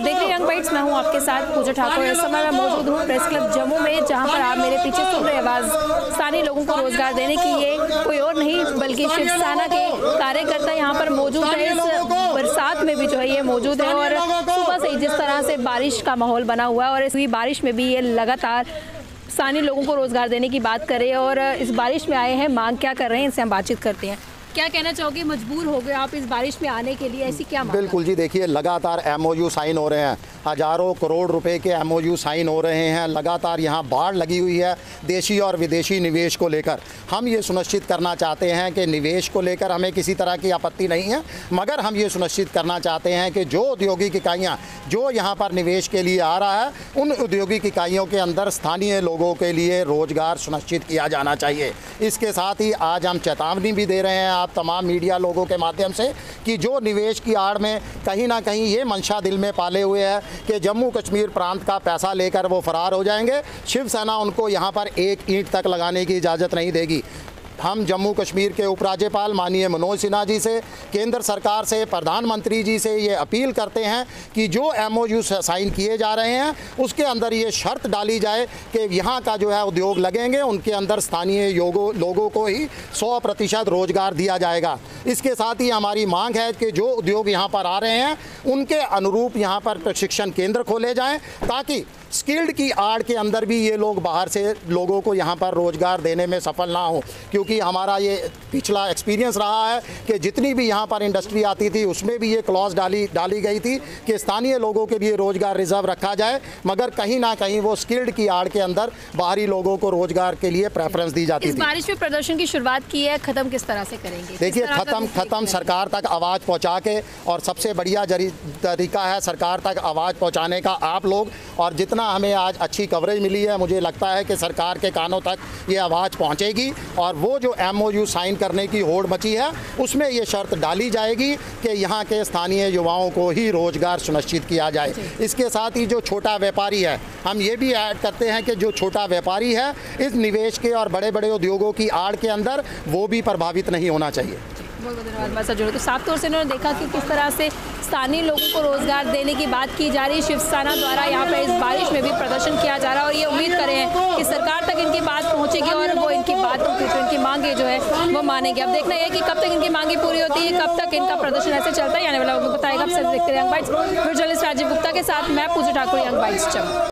आप देख रहे हैं यंग बाइट्स, मैं हूँ आपके साथ, पूजा ठाकुर। इस समय मैं मौजूद हूँ प्रेस क्लब जम्मू में, जहाँ पर आप मेरे पीछे सुन रहे आवाज़ स्थानीय लोगों को रोज़गार देने की। ये कोई और नहीं, बल्कि शिवसेना के कार्यकर्ता यहाँ पर मौजूद है। इस बरसात में भी जो है ये मौजूद है और सुबह से ही जिस तरह से बारिश का माहौल बना हुआ है और इस बारिश में भी ये लगातार स्थानीय लोगों को रोज़गार देने की बात करें और इस बारिश में आए हैं। मांग क्या कर रहे हैं? इनसे हम बातचीत करते हैं। क्या कहना चाहोगे? मजबूर हो गए आप इस बारिश में आने के लिए ऐसी क्या बिल्कुल जी देखिए लगातार एमओयू साइन हो रहे हैं। हज़ारों करोड़ रुपए के एमओयू साइन हो रहे हैं। लगातार यहाँ बाढ़ लगी हुई है देशी और विदेशी निवेश को लेकर। हम ये सुनिश्चित करना चाहते हैं कि निवेश को लेकर हमें किसी तरह की आपत्ति नहीं है मगर हम ये सुनिश्चित करना चाहते हैं कि जो औद्योगिक इकाइयाँ जो यहाँ पर निवेश के लिए आ रहा है उन औद्योगिक इकाइयों के अंदर स्थानीय लोगों के लिए रोज़गार सुनिश्चित किया जाना चाहिए। इसके साथ ही आज हम चेतावनी भी दे रहे हैं आप तमाम मीडिया लोगों के माध्यम से कि जो निवेश की आड़ में कहीं ना कहीं ये मंशा दिल में पाले हुए है कि जम्मू कश्मीर प्रांत का पैसा लेकर वो फरार हो जाएँगे। शिवसेना उनको यहाँ पर एक ईंट तक लगाने की इजाज़त नहीं देगी। हम जम्मू कश्मीर के उपराज्यपाल माननीय मनोज सिन्हा जी से, केंद्र सरकार से, प्रधानमंत्री जी से ये अपील करते हैं कि जो एमओयू साइन किए जा रहे हैं, उसके अंदर ये शर्त डाली जाए कि यहाँ का जो है उद्योग लगेंगे, उनके अंदर स्थानीय लोगों को ही सौ प्रतिशत रोज़गार दिया जाएगा। इसके साथ ही हमारी मांग है कि जो उद्योग यहाँ पर आ रहे हैं उनके अनुरूप यहाँ पर प्रशिक्षण केंद्र खोले जाएँ ताकि स्किल्ड की आड़ के अंदर भी ये लोग बाहर से लोगों को यहाँ पर रोज़गार देने में सफल ना हो। क्योंकि हमारा ये पिछला एक्सपीरियंस रहा है कि जितनी भी यहाँ पर इंडस्ट्री आती थी उसमें भी ये क्लॉज डाली डाली गई थी कि स्थानीय लोगों के लिए रोज़गार रिज़र्व रखा जाए मगर कहीं ना कहीं वो स्किल्ड की आड़ के अंदर बाहरी लोगों को रोज़गार के लिए प्रेफरेंस दी जाती थी। बारिश में प्रदर्शन की शुरुआत की है ख़त्म किस तरह से करेंगे? देखिए ख़त्म ख़त्म सरकार तक आवाज़ पहुँचा के और सबसे बढ़िया तरीका है सरकार तक आवाज़ पहुँचाने का आप लोग। और जितना हमें आज अच्छी कवरेज मिली है मुझे लगता है कि सरकार के कानों तक ये आवाज़ पहुंचेगी। और वो जो एमओयू साइन करने की होड़ मची है उसमें ये शर्त डाली जाएगी कि यहाँ के स्थानीय युवाओं को ही रोज़गार सुनिश्चित किया जाए। इसके साथ ही जो छोटा व्यापारी है हम ये भी ऐड करते हैं कि जो छोटा व्यापारी है इस निवेश के और बड़े बड़े उद्योगों की आड़ के अंदर वो भी प्रभावित नहीं होना चाहिए। बहुत बहुत धन्यवाद जुड़े तो साफ़ तौर से उन्होंने देखा कि किस तरह से स्थानीय लोगों को रोज़गार देने की बात की जा रही है। शिवसेना द्वारा यहाँ पर इस बारिश में भी प्रदर्शन किया जा रहा है और ये उम्मीद करें हैं कि सरकार तक इनकी बात पहुँचेगी और वो इनकी बातों की जो इनकी मांगे जो है, वो मानेंगे। अब देखना है कि कब तक इनकी मांगे पूरी होती है, कब तक इनका प्रदर्शन ऐसे चलता है, आने वाला बताएगा। जर्नलिस्ट राजीव गुप्ता के साथ मैं पूजा ठाकुर यंग बाइट्स चम